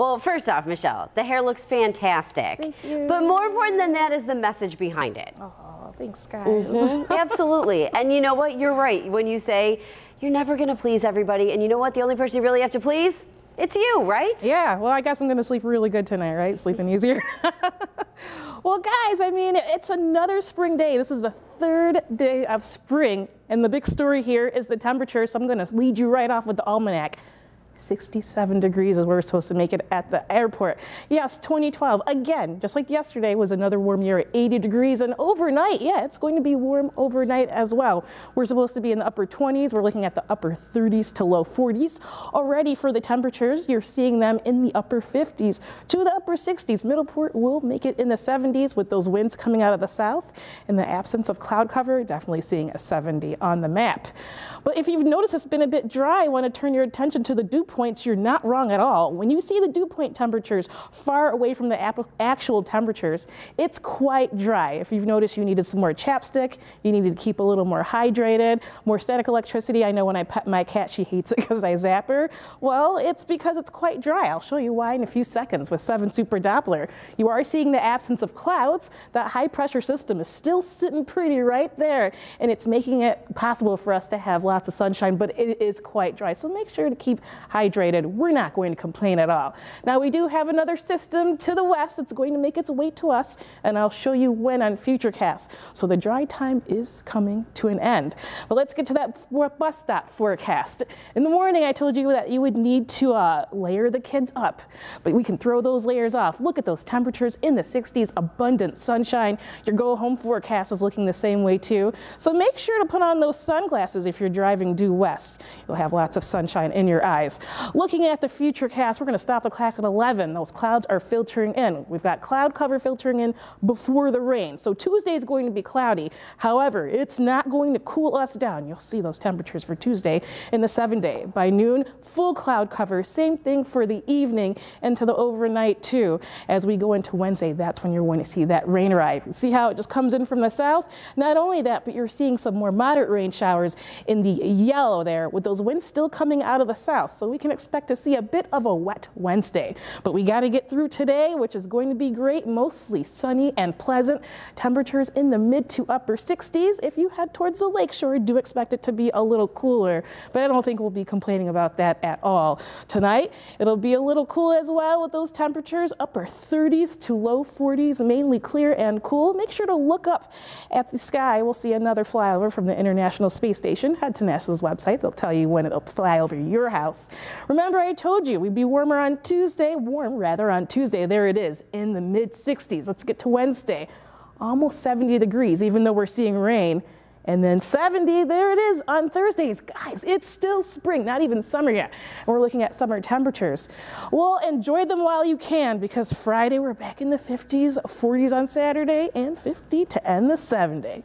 Well, first off, Michelle, the hair looks fantastic. But more important than that is the message behind it. Oh, thanks, guys. Mhm, Absolutely. And you know what? You're right when you say you're never going to please everybody. And you know what? The only person you really have to please, it's you, right? Yeah, well, I guess I'm gonna sleep really good tonight, right? Sleeping easier. well, guys, I mean, it's another spring day. This is the third day of spring, and the big story here is the temperature. So I'm gonna lead you right off with the almanac. 67 degrees is where we're supposed to make it at the airport. Yes, 2012, again, just like yesterday was another warm year at 80 degrees and overnight, yeah, it's going to be warm overnight as well. We're supposed to be in the upper 20s. We're looking at the upper 30s to low 40s. Already for the temperatures, you're seeing them in the upper 50s to the upper 60s. Middleport will make it in the 70s with those winds coming out of the south. In the absence of cloud cover, definitely seeing a 70 on the map. But if you've noticed it's been a bit dry, I want to turn your attention to the dew points, you're not wrong at all. When you see the dew point temperatures far away from the actual temperatures, it's quite dry. If you've noticed you needed some more chapstick, you needed to keep a little more hydrated, more static electricity. I know when I pet my cat, she hates it because I zap her. Well, it's because it's quite dry. I'll show you why in a few seconds with 7 Super Doppler. You are seeing the absence of clouds. That high pressure system is still sitting pretty right there, and it's making it possible for us to have lots of sunshine, but it is quite dry. So make sure to keep hydrated. We're not going to complain at all. Now we do have another system to the west that's going to make its way to us, and I'll show you when on Futurecast. So the dry time is coming to an end. But let's get to that bus stop forecast. In the morning, I told you that you would need to uh, layer the kids up, but we can throw those layers off. Look at those temperatures in the 60s, abundant sunshine. Your go home forecast is looking the same way too. So make sure to put on those sunglasses if you're driving due west. You'll have lots of sunshine in your eyes. Looking at the Futurecast, we're going to stop the clock at 11. Those clouds are filtering in. We've got cloud cover filtering in before the rain. So Tuesday is going to be cloudy. However, it's not going to cool us down. You'll see those temperatures for Tuesday in the seven day. By noon, full cloud cover. Same thing for the evening and to the overnight too. As we go into Wednesday, that's when you're going to see that rain arrive. See how it just comes in from the south? Not only that, but you're seeing some more moderate rain showers in the yellow there with those winds still coming out of the south. So we can expect to see a bit of a wet Wednesday. But we got to get through today, which is going to be great, mostly sunny and pleasant. Temperatures in the mid to upper 60s. If you head towards the lakeshore, do expect it to be a little cooler, but I don't think we'll be complaining about that at all. Tonight, it'll be a little cool as well with those temperatures, upper 30s to low 40s, mainly clear and cool. Make sure to look up at the sky. We'll see another flyover from the International Space Station. Head to NASA's website. They'll tell you when it'll fly over your house. Remember, I told you we'd be warmer on Tuesday, warm rather on Tuesday. There it is in the mid 60s. Let's get to Wednesday. Almost 70 degrees, even though we're seeing rain. And then 70, there it is on Thursdays. Guys, it's still spring, not even summer yet. And we're looking at summer temperatures. Well, enjoy them while you can because Friday we're back in the 50s, 40s on Saturday, and 50 to end the seven day.